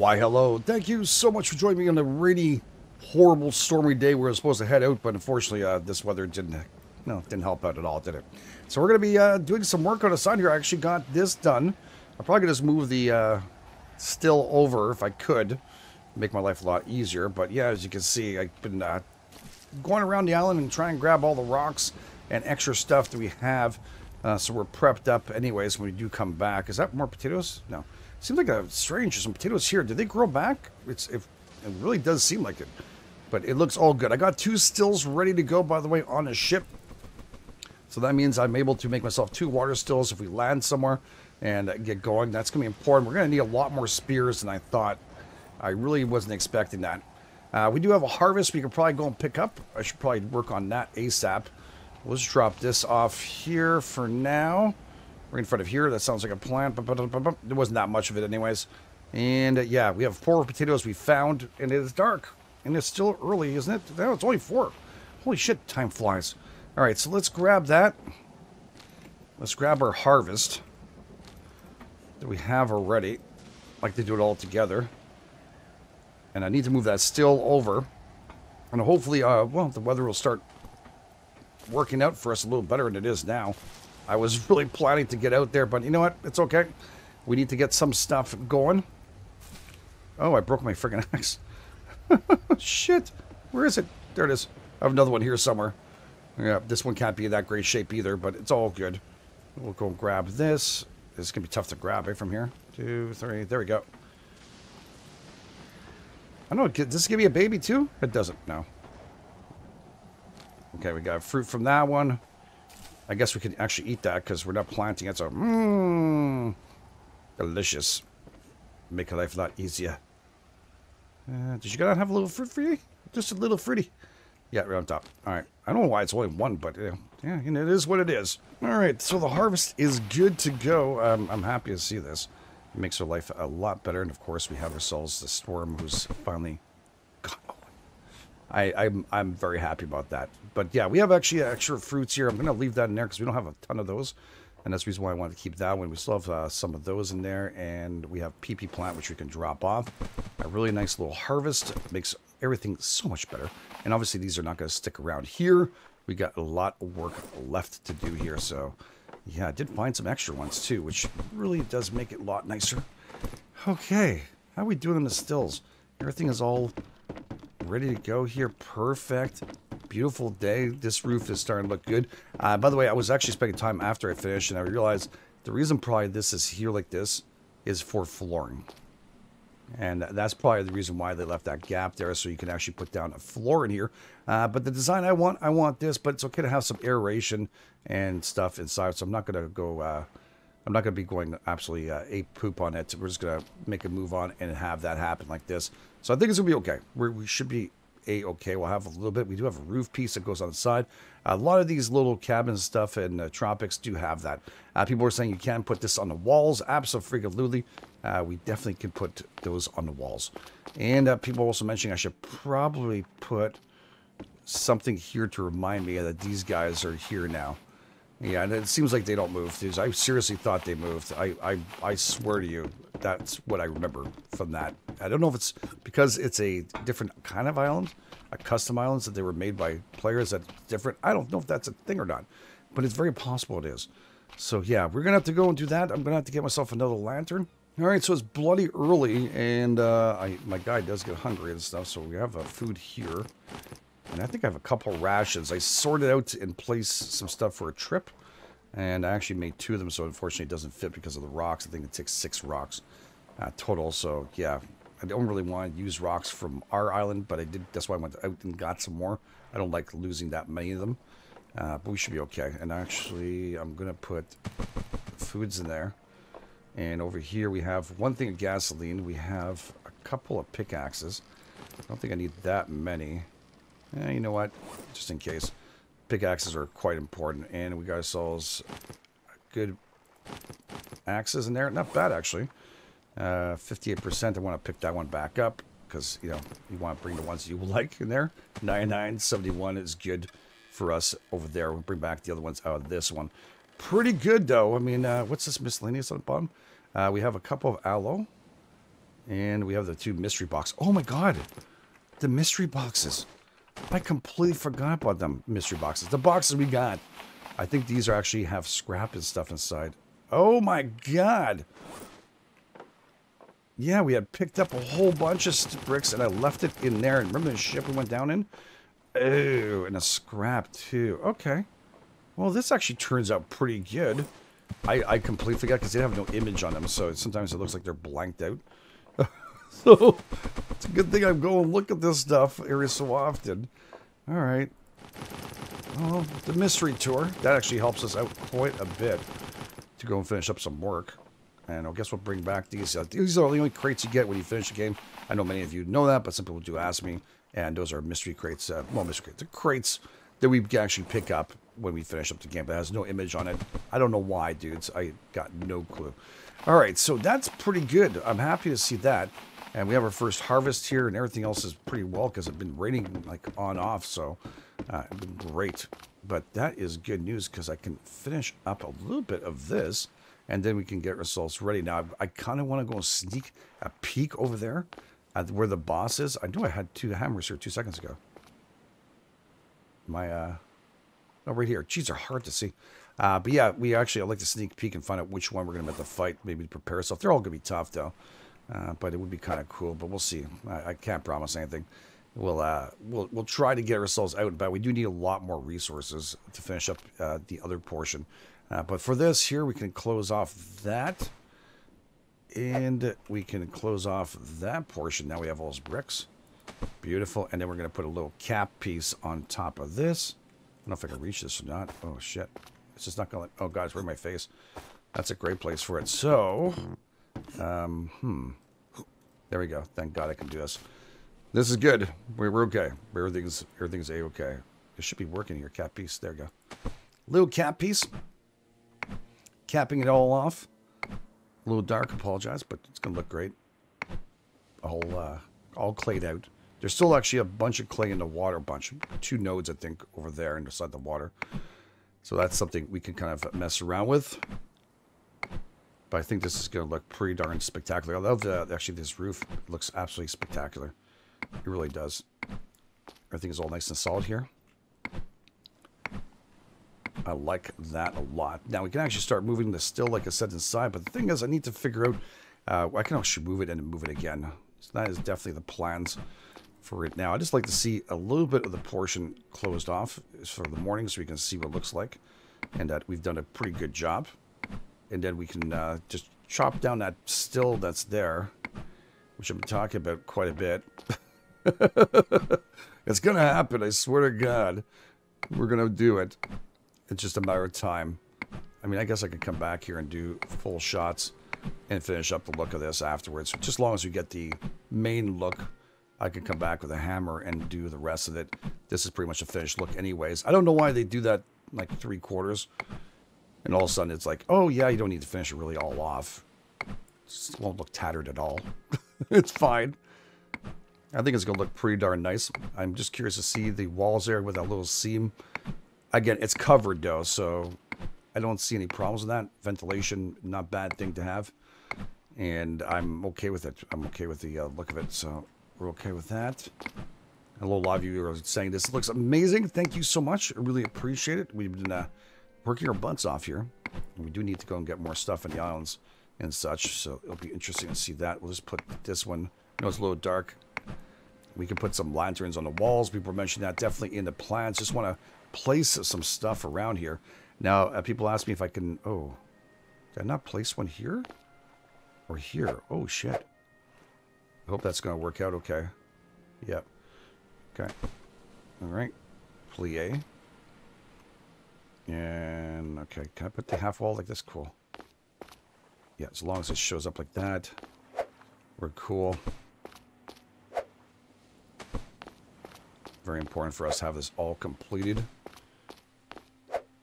Why, hello. Thank you so much for joining me on a rainy, horrible, stormy day we were supposed to head out, but unfortunately, uh, this weather didn't, no, didn't help out at all, did it? So we're going to be uh, doing some work on the side here. I actually got this done. I'm probably going to just move the uh, still over if I could. Make my life a lot easier. But yeah, as you can see, I've been uh, going around the island and trying to grab all the rocks and extra stuff that we have. Uh, so we're prepped up anyways when we do come back. Is that more potatoes? No. Seems like a strange. Some potatoes here. Did they grow back? It's if it really does seem like it, but it looks all good. I got two stills ready to go. By the way, on a ship. So that means I'm able to make myself two water stills if we land somewhere and get going. That's going to be important. We're going to need a lot more spears than I thought. I really wasn't expecting that. Uh, we do have a harvest we could probably go and pick up. I should probably work on that ASAP. Let's drop this off here for now. Right in front of here. That sounds like a plant. but There wasn't that much of it anyways. And uh, yeah, we have four potatoes we found, and it is dark. And it's still early, isn't it? No, it's only four. Holy shit, time flies. All right, so let's grab that. Let's grab our harvest that we have already. Like to do it all together. And I need to move that still over. And hopefully, uh, well, the weather will start working out for us a little better than it is now. I was really planning to get out there, but you know what? It's okay. We need to get some stuff going. Oh, I broke my friggin' axe. Shit. Where is it? There it is. I have another one here somewhere. Yeah, this one can't be in that great shape either, but it's all good. We'll go grab this. This is going to be tough to grab it from here. Two, three. There we go. I don't know. Does this give me a baby too? It doesn't. No. Okay, we got fruit from that one. I guess we can actually eat that because we're not planting it. So, mmm, delicious. Make life a lot easier. Uh, did you not have a little fruit for you? Just a little fruity. Yeah, right on top. All right. I don't know why it's only one, but uh, yeah, you know, it is what it is. All right. So the harvest is good to go. Um, I'm happy to see this. It makes our life a lot better. And of course, we have ourselves the storm who's finally I, I'm, I'm very happy about that. But yeah, we have actually extra fruits here. I'm going to leave that in there because we don't have a ton of those. And that's the reason why I wanted to keep that one. We still have uh, some of those in there. And we have Pipi plant, which we can drop off. A really nice little harvest. Makes everything so much better. And obviously, these are not going to stick around here. We got a lot of work left to do here. So yeah, I did find some extra ones too, which really does make it a lot nicer. Okay, how are we doing in the stills? Everything is all ready to go here. Perfect. Beautiful day. This roof is starting to look good. Uh, by the way, I was actually spending time after I finished, and I realized the reason probably this is here like this is for flooring. And that's probably the reason why they left that gap there, so you can actually put down a floor in here. Uh, but the design I want, I want this, but it's okay to have some aeration and stuff inside, so I'm not going to go... Uh, I'm not going to be going absolutely uh, ape poop on it. We're just going to make a move on and have that happen like this. So I think it's going to be okay. We're, we should be a-okay. We'll have a little bit. We do have a roof piece that goes on the side. A lot of these little cabins stuff in uh, tropics do have that. Uh, people are saying you can put this on the walls. Absolutely. Uh, we definitely can put those on the walls. And uh, people also mentioning I should probably put something here to remind me that these guys are here now. Yeah, and it seems like they don't move. Dude. I seriously thought they moved. I, I, I swear to you, that's what I remember from that. I don't know if it's because it's a different kind of island, a custom island that they were made by players that's different. I don't know if that's a thing or not, but it's very possible it is. So yeah, we're gonna have to go and do that. I'm gonna have to get myself another lantern. All right, so it's bloody early, and uh, I, my guy does get hungry and stuff, so we have uh, food here. And I think I have a couple rations. I sorted out and placed some stuff for a trip. And I actually made two of them, so unfortunately it doesn't fit because of the rocks. I think it takes six rocks uh, total. So yeah, I don't really want to use rocks from our island, but I did. That's why I went out and got some more. I don't like losing that many of them, uh, but we should be okay. And actually, I'm gonna put foods in there. And over here we have one thing of gasoline. We have a couple of pickaxes. I don't think I need that many. Eh, you know what? Just in case. Pickaxes are quite important. And we got ourselves good axes in there. Not bad, actually. 58%. Uh, I want to pick that one back up because, you know, you want to bring the ones you like in there. 99, 71 is good for us over there. We'll bring back the other ones out of this one. Pretty good, though. I mean, uh, what's this miscellaneous on the bottom? Uh, we have a couple of aloe. And we have the two mystery boxes. Oh my god! The mystery boxes. I completely forgot about them mystery boxes. The boxes we got. I think these are actually have scrap and stuff inside. Oh my god! Yeah, we had picked up a whole bunch of bricks and I left it in there. And remember the ship we went down in? Oh, and a scrap too. Okay. Well, this actually turns out pretty good. I, I completely forgot because they have no image on them, so sometimes it looks like they're blanked out. So, it's a good thing I'm going look at this stuff every so often. All right. Well, the mystery tour. That actually helps us out quite a bit to go and finish up some work. And I guess we'll bring back these. Uh, these are the only crates you get when you finish a game. I know many of you know that, but some people do ask me. And those are mystery crates. Uh, well, mystery crates. The crates that we can actually pick up when we finish up the game. But it has no image on it. I don't know why, dudes. I got no clue. All right, so that's pretty good. I'm happy to see that. And we have our first harvest here, and everything else is pretty well because it's been raining like on off, so uh, it's been great. But that is good news because I can finish up a little bit of this, and then we can get results ready. Now, I, I kind of want to go sneak a peek over there at where the boss is. I knew I had two hammers here two seconds ago. My, uh, oh, right here. Geez, they're hard to see. Uh, but yeah, we actually, I'd like to sneak peek and find out which one we're going to have to fight, maybe prepare ourselves. They're all going to be tough, though. Uh, but it would be kind of cool, but we'll see. I, I can't promise anything. We'll, uh, we'll, we'll try to get ourselves out, but we do need a lot more resources to finish up uh, the other portion. Uh, but for this here, we can close off that. And we can close off that portion. Now we have all those bricks. Beautiful. And then we're going to put a little cap piece on top of this. I don't know if I can reach this or not. Oh, shit. It's just not going to... Oh, God, it's right in my face. That's a great place for it. So, um, hmm. There we go. Thank God I can do this. This is good. We're, we're okay. Everything's, everything's A-okay. It should be working here. Cap piece. There we go. Little cap piece. Capping it all off. A little dark, apologize, but it's going to look great. All, uh, all clayed out. There's still actually a bunch of clay in the water, bunch. Two nodes, I think, over there inside the water. So that's something we can kind of mess around with. But I think this is going to look pretty darn spectacular. I love the, actually this roof. Looks absolutely spectacular. It really does. Everything is all nice and solid here. I like that a lot. Now, we can actually start moving this still, like I said, inside. But the thing is, I need to figure out... Uh, I can actually move it and move it again. So that is definitely the plans for it now. I just like to see a little bit of the portion closed off for the morning so we can see what it looks like. And that we've done a pretty good job. And then we can uh, just chop down that still that's there, which I've been talking about quite a bit. it's going to happen, I swear to God. We're going to do it. It's just a matter of time. I mean, I guess I could come back here and do full shots and finish up the look of this afterwards. Just as long as we get the main look, I can come back with a hammer and do the rest of it. This is pretty much a finished look anyways. I don't know why they do that like three quarters. And all of a sudden it's like, oh yeah, you don't need to finish it really all off. It won't look tattered at all. it's fine. I think it's going to look pretty darn nice. I'm just curious to see the walls there with that little seam. Again, it's covered though, so I don't see any problems with that. Ventilation, not bad thing to have. And I'm okay with it. I'm okay with the uh, look of it, so we're okay with that. A lot of you are saying this looks amazing. Thank you so much. I really appreciate it. We've been uh, working our butts off here. We do need to go and get more stuff in the islands and such, so it'll be interesting to see that. We'll just put this one. I know it's a little dark. We can put some lanterns on the walls. People mentioned that definitely in the plans. Just want to place some stuff around here. Now, uh, people ask me if I can... Oh, did I not place one here? Or here? Oh, shit. I hope that's going to work out okay. Yep. Okay. All right. Plie. And, okay, can I put the half wall like this? Cool. Yeah, as long as it shows up like that, we're cool. Very important for us to have this all completed.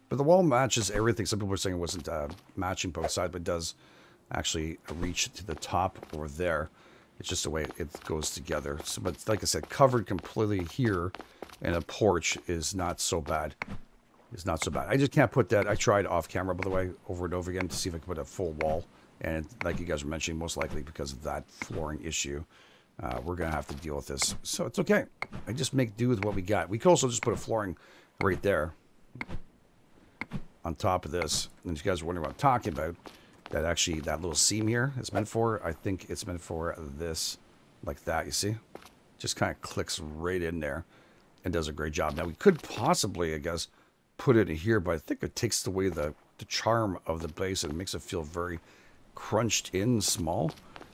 But the wall matches everything. Some people are saying it wasn't uh, matching both sides, but it does actually reach to the top over there. It's just the way it goes together. So, but like I said, covered completely here and a porch is not so bad. It's not so bad. I just can't put that. I tried off camera, by the way, over and over again to see if I could put a full wall And like you guys were mentioning, most likely because of that flooring issue, uh, we're going to have to deal with this. So it's okay. I just make do with what we got. We could also just put a flooring right there on top of this. And if you guys are wondering what I'm talking about, that actually, that little seam here is meant for, I think it's meant for this, like that, you see? Just kind of clicks right in there and does a great job. Now, we could possibly, I guess, put it in here, but I think it takes away the, the charm of the base and makes it feel very crunched in small.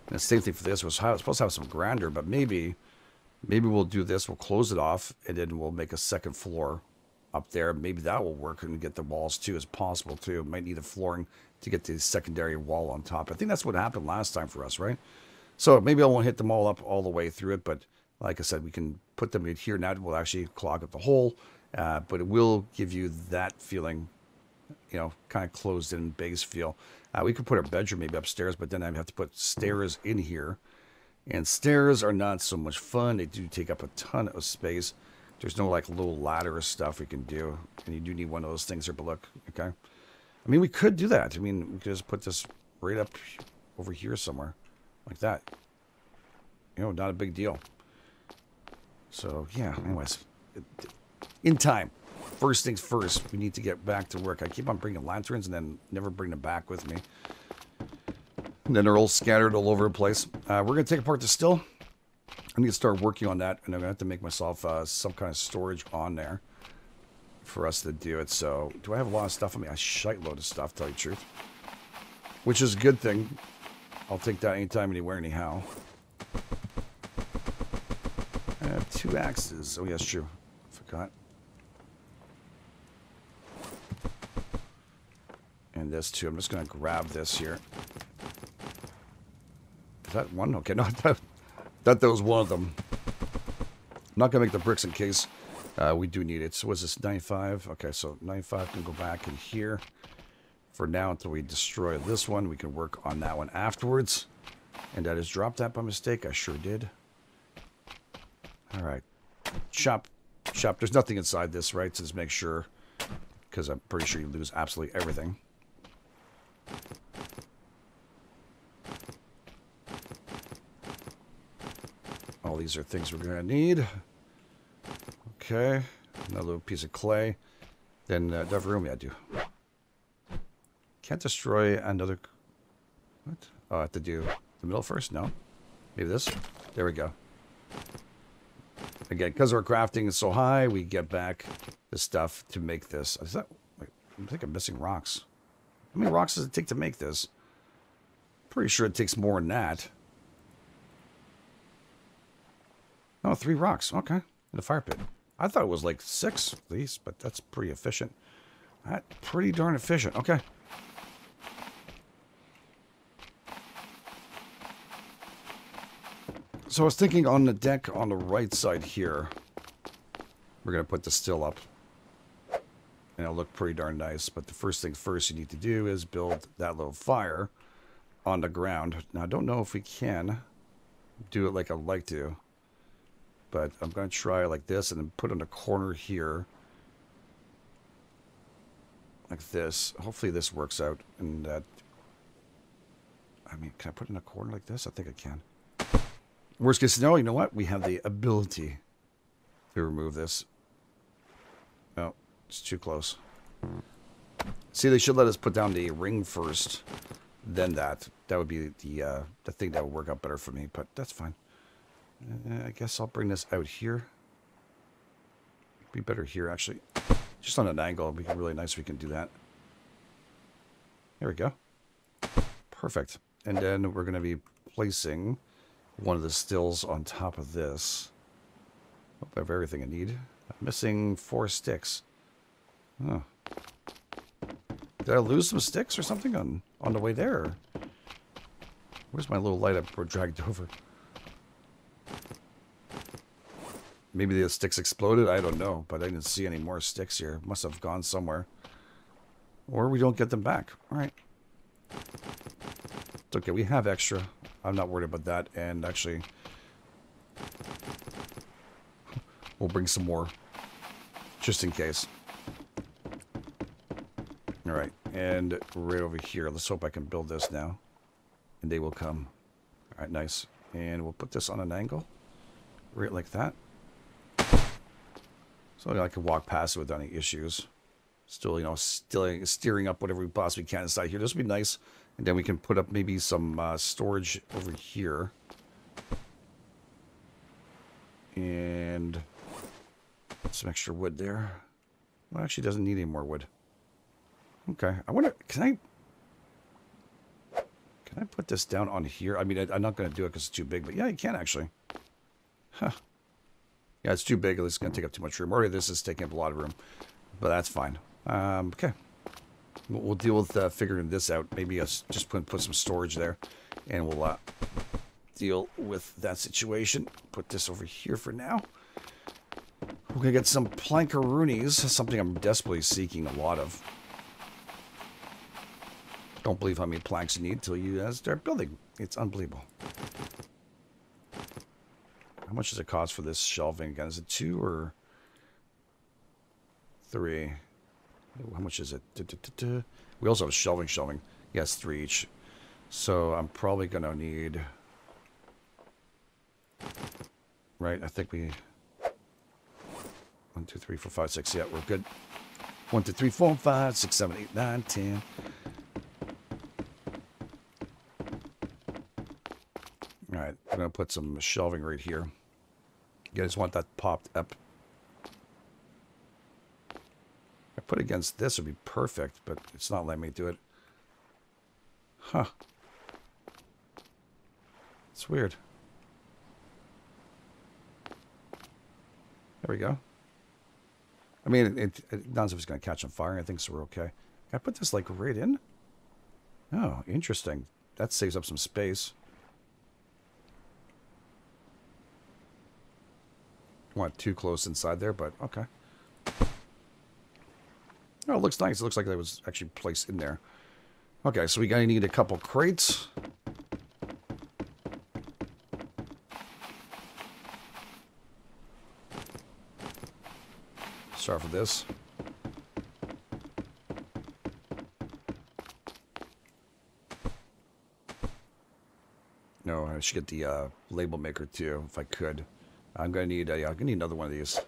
And the same thing for this. Was supposed to have some grandeur, but maybe maybe we'll do this. We'll close it off, and then we'll make a second floor up there. Maybe that will work and get the walls too as possible too. Might need a flooring to get the secondary wall on top. I think that's what happened last time for us, right? So maybe I won't hit them all up all the way through it, but like I said, we can put them in here. Now it will actually clog up the hole, uh, but it will give you that feeling, you know, kind of closed in base feel. Uh, we could put our bedroom maybe upstairs, but then I'd have to put stairs in here. And stairs are not so much fun. They do take up a ton of space. There's no like little ladder stuff we can do. And you do need one of those things here, but look, okay? I mean, we could do that. I mean, we could just put this right up over here somewhere like that. You know, not a big deal. So, yeah, anyways, in time. First things first, we need to get back to work. I keep on bringing lanterns and then never bring them back with me. And then they're all scattered all over the place. Uh, we're going to take apart the still. I need to start working on that, and I'm going to have to make myself uh, some kind of storage on there for us to do it. So, do I have a lot of stuff on me? I shite load of stuff, tell you the truth. Which is a good thing. I'll take that anytime, anywhere, anyhow. I have two axes. Oh, yes, true. Forgot. And this, too. I'm just going to grab this here. Is that one? Okay, no, that, that, was one of them. I'm not going to make the bricks in case uh, we do need it. So was this 95? Okay, so 95 can go back in here for now until we destroy this one. We can work on that one afterwards. And I just dropped that by mistake. I sure did. All right. Shop. Shop. There's nothing inside this, right? So just make sure. Because I'm pretty sure you lose absolutely everything. All these are things we're going to need. Okay. Another little piece of clay. Then, uh, do I have room? Yeah, I do. Can't destroy another... What? Oh, I have to do the middle first? No. Maybe this? There we go. Again, because our crafting is so high, we get back the stuff to make this. Is that... Wait, I think I'm missing rocks. How many rocks does it take to make this? Pretty sure it takes more than that. Oh, three rocks. Okay. In a fire pit. I thought it was like six at least, but that's pretty efficient. That pretty darn efficient. Okay. So I was thinking on the deck on the right side here, we're going to put the still up. And it'll look pretty darn nice. But the first thing first you need to do is build that little fire on the ground. Now, I don't know if we can do it like I'd like to. But I'm going to try like this and then put in a corner here. Like this. Hopefully this works out. And that... I mean, can I put in a corner like this? I think I can. Worst case scenario, you know what? We have the ability to remove this. No, it's too close. See, they should let us put down the ring first, then that. That would be the uh, the thing that would work out better for me, but that's fine. Uh, I guess I'll bring this out here. Be better here, actually. Just on an angle, it'd be really nice if we can do that. There we go. Perfect. And then we're going to be placing one of the stills on top of this. Hope I have everything I need. I'm missing four sticks. Oh. Did I lose some sticks or something on, on the way there? Where's my little light I dragged over? Maybe the sticks exploded? I don't know, but I didn't see any more sticks here. Must have gone somewhere. Or we don't get them back. Alright. It's okay, we have extra. I'm not worried about that. And actually, we'll bring some more. Just in case. Alright, and right over here. Let's hope I can build this now. and they will come. All right, nice. And we'll put this on an angle, right like that. So I can walk past it without any issues. Still, you know, still steering up whatever we possibly can inside here. This would be nice. And then we can put up maybe some uh, storage over here. And some extra wood there. Well, actually doesn't need any more wood. Okay. I wonder, can I... Can I put this down on here? I mean, I, am not going to do it because it's too big, but yeah, you can actually. Huh. Yeah, it's too big. It's going to take up too much room. Already this is taking up a lot of room, but that's fine. Um, okay. We'll, deal with uh, figuring this out. Maybe us just put, put some storage there, and we'll uh, deal with that situation. Put this over here for now. We're to get some plankaroonies, something I'm desperately seeking a lot of. Don't believe how many planks you need until you uh, start building. It's unbelievable. How much does it cost for this shelving again? Is it two or three? How much is it? Da, da, da, we also have shelving, shelving. Yes, three each. So I'm probably going to need... Right, I think we... One, two, three, four, five, six. Yeah, we're good. One, two, three, four, five, six, seven, eight, nine, ten. All right, I'm going to put some shelving right here. You guys want that popped up. I put against this would be perfect, but it's not letting me do it. Huh. It's weird. There we go. I mean, it, it, none of it's going to catch on fire. I think so we're okay. Can I put this, like, right in? Oh, interesting. That saves up some space. want too close inside there, but okay. Oh, it looks nice. It looks like it was actually placed in there. Okay, so we gotta need a couple crates. Start for this. No, I should get the uh, label maker too, if I could. I'm gonna need a, I'm gonna need another one of these.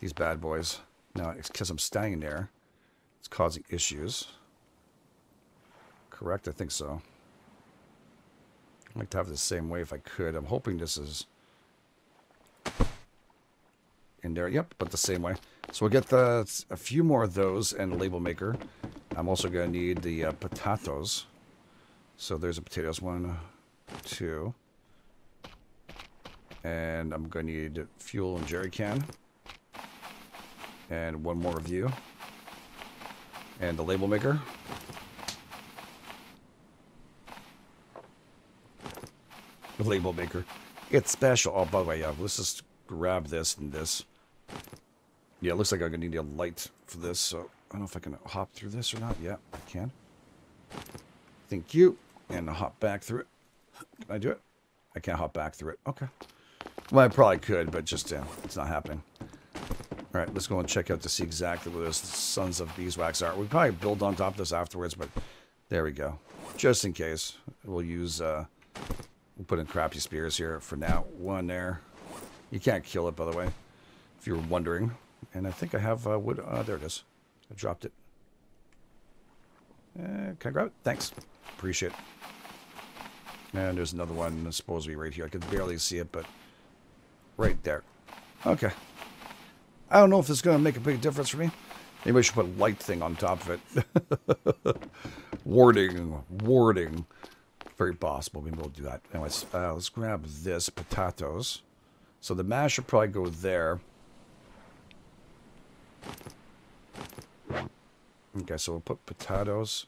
These bad boys. Now, it's because I'm standing there. It's causing issues. Correct? I think so. I'd like to have the same way if I could. I'm hoping this is in there. Yep, but the same way. So we'll get the a few more of those and a label maker. I'm also going to need the uh, potatoes. So there's a potatoes. One, two. And I'm going to need fuel and jerry can. And one more you. And the label maker. The label maker. It's special. Oh, by the way, yeah, let's just grab this and this. Yeah, it looks like I'm going to need a light for this, so I don't know if I can hop through this or not. Yeah, I can. Thank you. And I'll hop back through it. Can I do it? I can't hop back through it. Okay. Well, I probably could, but just, yeah, it's not happening. All right, let's go and check out to see exactly where those sons of beeswax are. We probably build on top of this afterwards, but there we go. Just in case, we'll use, uh, we'll put in crappy spears here for now. One there. You can't kill it, by the way, if you were wondering. And I think I have uh, wood. Uh, there it is. I dropped it. Uh, can I grab it? Thanks. Appreciate it. And there's another one supposed to be right here. I could barely see it, but right there. Okay. I don't know if it's going to make a big difference for me. Maybe I should put a light thing on top of it. warding, warding. Very possible. Maybe we'll do that. Anyways, uh, let's grab this, potatoes. So the mash should probably go there. Okay, so we'll put potatoes.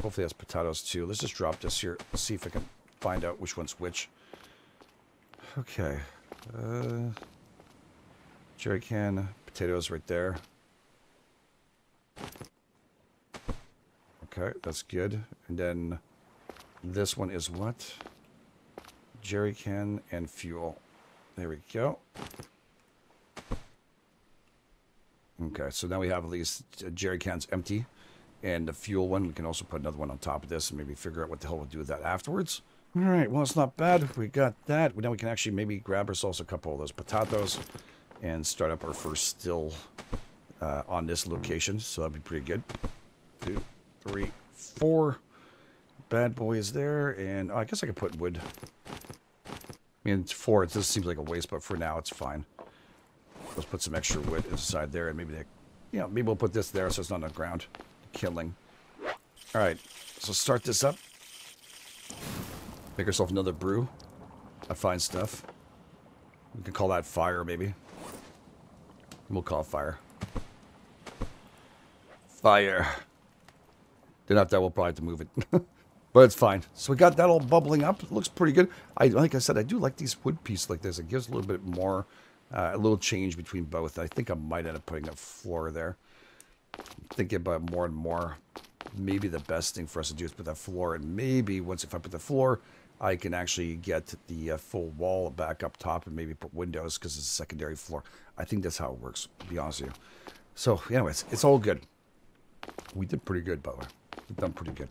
Hopefully that's potatoes too. Let's just drop this here. See if I can find out which one's which. Okay. Uh, jerry can, potatoes right there. Okay, that's good. And then this one is what? Jerry can and fuel. There we go. Okay, so now we have at least jerry cans empty. And the fuel one, we can also put another one on top of this and maybe figure out what the hell we'll do with that afterwards. All right, well, it's not bad. We got that. Now we can actually maybe grab ourselves a couple of those potatoes and start up our first still uh, on this location. So that'd be pretty good. Two, three, four. Bad boy is there. And oh, I guess I could put wood. I mean, it's four. It just seems like a waste, but for now, it's fine. Let's put some extra wood inside there. And maybe they, you know, maybe we'll put this there so it's not on the ground. Killing. All right, so start this up. Make ourselves another brew. I find stuff. We can call that fire, maybe. We'll call fire. Fire. Then after that, we'll probably have to move it. but it's fine. So we got that all bubbling up. It looks pretty good. I Like I said, I do like these wood pieces like this. It gives a little bit more, uh, a little change between both. I think I might end up putting a floor there. I'm thinking about more and more. Maybe the best thing for us to do is put that floor. And maybe once if I put the floor, I can actually get the uh, full wall back up top and maybe put windows because it's a secondary floor. I think that's how it works, to be honest with you. So, anyways, it's all good. We did pretty good, by the way. We've done pretty good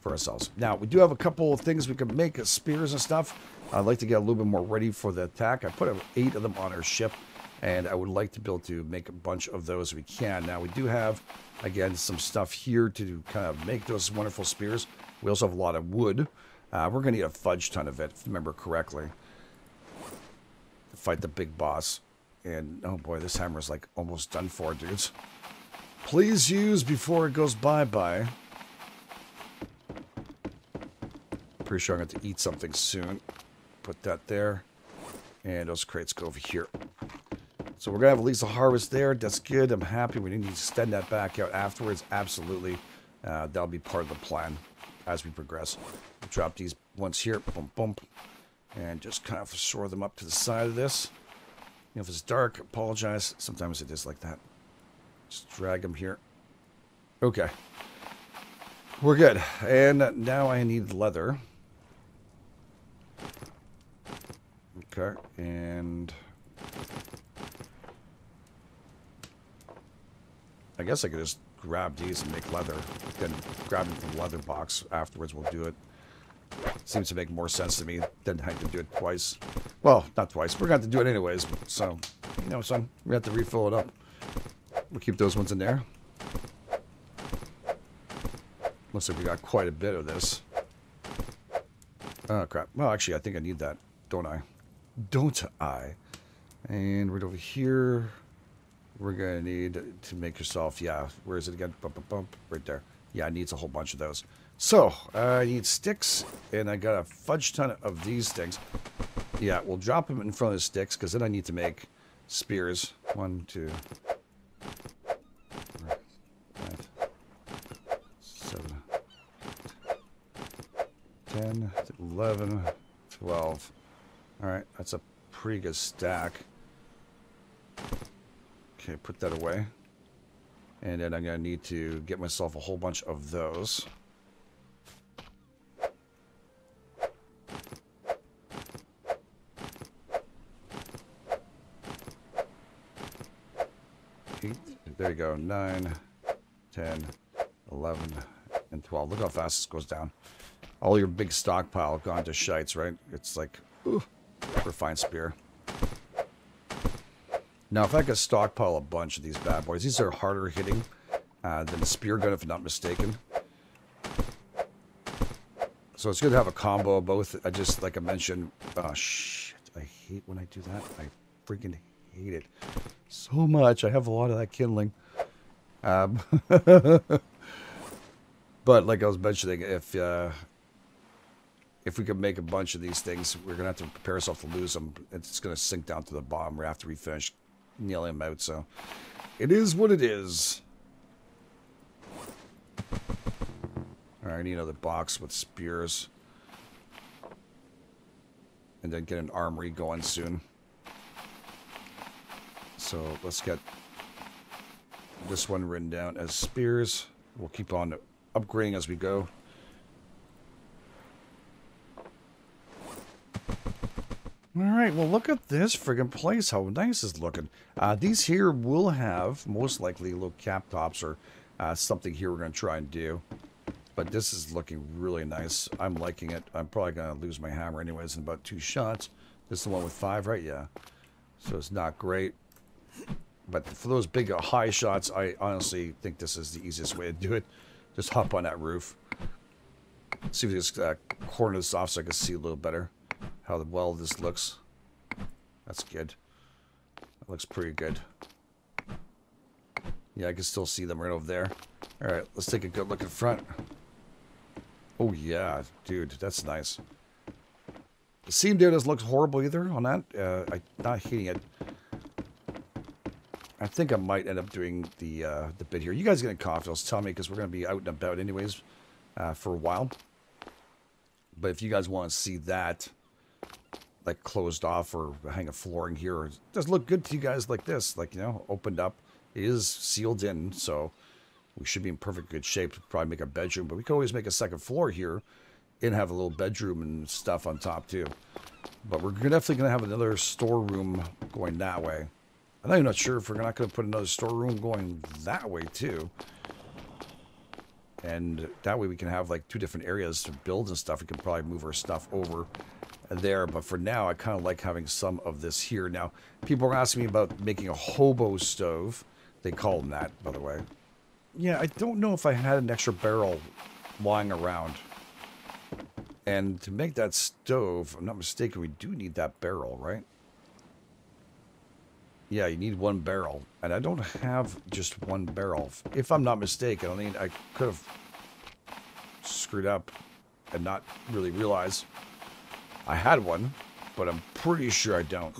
for ourselves. Now, we do have a couple of things we can make, uh, spears and stuff. I'd like to get a little bit more ready for the attack. I put eight of them on our ship, and I would like to be able to make a bunch of those we can. Now, we do have, again, some stuff here to kind of make those wonderful spears. We also have a lot of wood. Uh, we're going to need a fudge ton of it, if I remember correctly. Fight the big boss. And, oh boy, this hammer is like almost done for, dudes. Please use before it goes bye-bye. Pretty sure I'm going to eat something soon. Put that there. And those crates go over here. So we're going to have at least a harvest there. That's good. I'm happy. We need to extend that back out afterwards. Absolutely. Uh, that'll be part of the plan as we progress. Drop these ones here, boom, boom, and just kind of shore them up to the side of this. You know, if it's dark, apologize. Sometimes it is like that. Just drag them here. Okay. We're good. And now I need leather. Okay, and... I guess I could just grab these and make leather. Then grab them from the leather box afterwards. We'll do it. Seems to make more sense to me than having to do it twice. Well, not twice. We're going to have to do it anyways. So, you know, son, we have to refill it up. We'll keep those ones in there. Looks like we got quite a bit of this. Oh, crap. Well, actually, I think I need that, don't I? Don't I? And right over here, we're going to need to make yourself, yeah, where is it again? Bump, bump, bump, right there. Yeah, it needs a whole bunch of those. So, uh, I need sticks, and I got a fudge ton of these things. Yeah, we'll drop them in front of the sticks, because then I need to make spears. One, two, five, seven, ten, eleven, twelve. All right, that's a pretty good stack. Okay, put that away. And then I'm going to need to get myself a whole bunch of those. Eight, there you go, 9, 10, 11, and 12. Look how fast this goes down. All your big stockpile gone to shites, right? It's like, ooh, refined spear. Now, if I could stockpile a bunch of these bad boys, these are harder hitting uh, than the spear gun, if I'm not mistaken. So it's good to have a combo of both. I just, like I mentioned, oh shit, I hate when I do that. I freaking hate it so much. I have a lot of that kindling. Um, but like I was mentioning, if uh, if we could make a bunch of these things, we're gonna have to prepare ourselves to lose them. It's gonna sink down to the bottom after we finish nail him out, so it is what it is. Alright, I need another box with spears. And then get an armory going soon. So let's get this one written down as spears. We'll keep on upgrading as we go. All right, well, look at this friggin' place. How nice is looking. Uh, these here will have, most likely, little cap tops or Uh, something here we're going to try and do. But this is looking really nice. I'm liking it. I'm probably going to lose my hammer anyways in about two shots. This is the one with five, right? Yeah. So it's not great. But for those big uh, high shots, I honestly think this is the easiest way to do it. Just hop on that roof. See if we just uh, corner this off so I can see a little better how well this looks. That's good. That looks pretty good. Yeah, I can still see them right over there. All right, let's take a good look in front. Oh, yeah, dude, that's nice. The seam there doesn't look horrible either on that. Uh, I'm not hating it. I think I might end up doing the uh, the bit here. You guys get in confidence, tell me, because we're going to be out and about anyways uh, for a while. But if you guys want to see that, like closed off or hang a flooring here, it does look good to you guys like this, like, you know, opened up. It is sealed in, so we should be in perfect good shape to probably make a bedroom, but we could always make a second floor here and have a little bedroom and stuff on top too. But we're definitely going to have another storeroom going that way. I'm not sure if we're not going to put another storeroom going that way too. And that way we can have like two different areas to build and stuff. We can probably move our stuff over there. But for now, I kind of like having some of this here. Now, people are asking me about making a hobo stove. They call them that, by the way. Yeah, I don't know if I had an extra barrel lying around. And to make that stove, I'm not mistaken, we do need that barrel, right? Yeah, you need one barrel. And I don't have just one barrel. If I'm not mistaken, I mean, I could have screwed up and not really realize I had one, but I'm pretty sure I don't.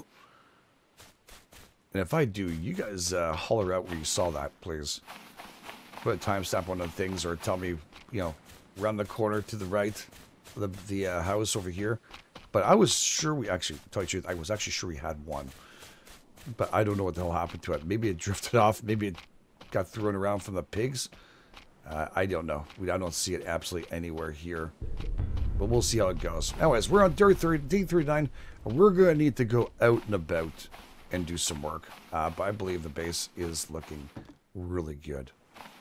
And if I do, you guys uh, holler out where you saw that, please put a timestamp on the things or tell me, you know, around the corner to the right, the the uh, house over here. But I was sure we actually, tell you truth, I was actually sure we had one. But I don't know what the hell happened to it. Maybe it drifted off. Maybe it got thrown around from the pigs. Uh, I don't know. We, I don't see it absolutely anywhere here. But we'll see how it goes. Anyways, we're on day 39, and we're going to need to go out and about and do some work. Uh, but I believe the base is looking really good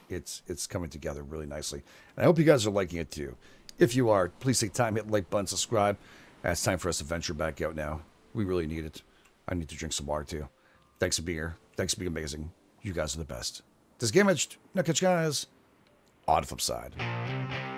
it's it's coming together really nicely. And I hope you guys are liking it too. If you are, please take time, hit like button, subscribe. Uh, it's time for us to venture back out now. We really need it. I need to drink some water too. Thanks for being here. Thanks for being amazing. You guys are the best. This game, now catch guys on the flip side.